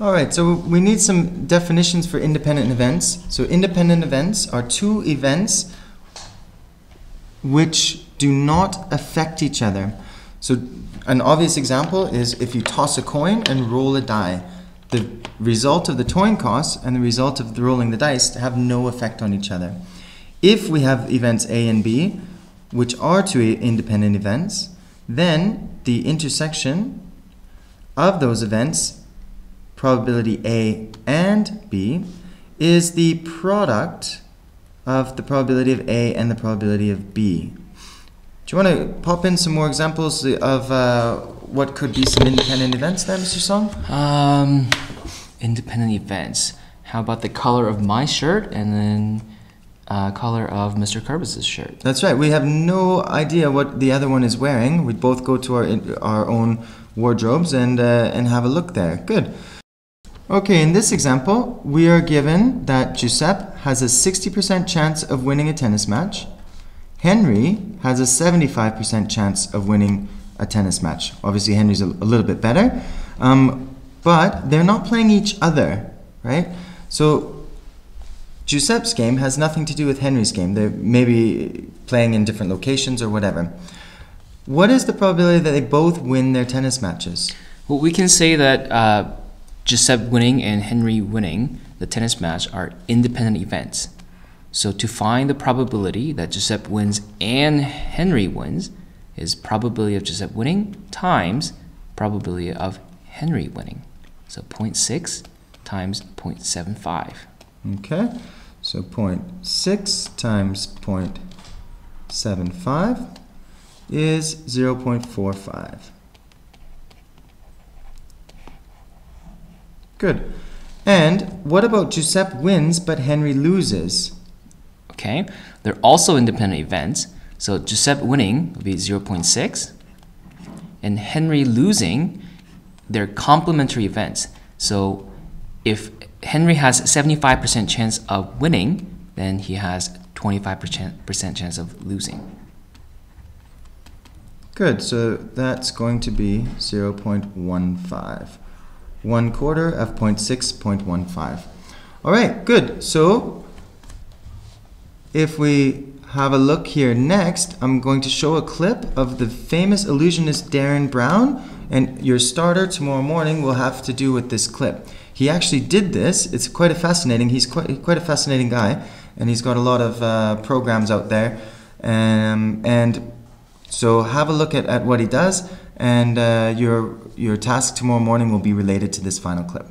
All right, so we need some definitions for independent events. So independent events are two events which do not affect each other. So an obvious example is if you toss a coin and roll a die. The result of the coin toss and the result of the rolling the dice have no effect on each other. If we have events A and B, which are two independent events, then the intersection of those events, probability A and B, is the product of the probability of A and the probability of B. Do you want to pop in some more examples of uh, what could be some independent events there, Mr. Song? Um, independent events. How about the color of my shirt and then uh, color of Mr. Kerbis's shirt? That's right. We have no idea what the other one is wearing. We both go to our our own wardrobes and uh, and have a look there. Good. Okay, in this example, we are given that Giuseppe has a 60% chance of winning a tennis match. Henry has a 75% chance of winning a tennis match. Obviously, Henry's a, a little bit better, um, but they're not playing each other, right? So Giuseppe's game has nothing to do with Henry's game. They're maybe playing in different locations or whatever. What is the probability that they both win their tennis matches? Well, we can say that uh, Giuseppe winning and Henry winning the tennis match are independent events. So to find the probability that Giuseppe wins and Henry wins is probability of Giuseppe winning times probability of Henry winning. So 0.6 times 0.75. Okay, so 0.6 times 0.75 is 0.45. Good. And what about Giuseppe wins but Henry loses? Okay, they're also independent events. So Giuseppe winning would be 0.6, and Henry losing, they're complementary events. So if Henry has 75% chance of winning, then he has 25% chance of losing. Good, so that's going to be 0.15 one quarter of 0.6.15. All right, good. So if we have a look here next, I'm going to show a clip of the famous illusionist Derren Brown, and your starter tomorrow morning will have to do with this clip. He actually did this. It's quite a fascinating. He's quite quite a fascinating guy, and he's got a lot of uh, programs out there. Um, and so have a look at, at what he does, and uh, your, your task tomorrow morning will be related to this final clip.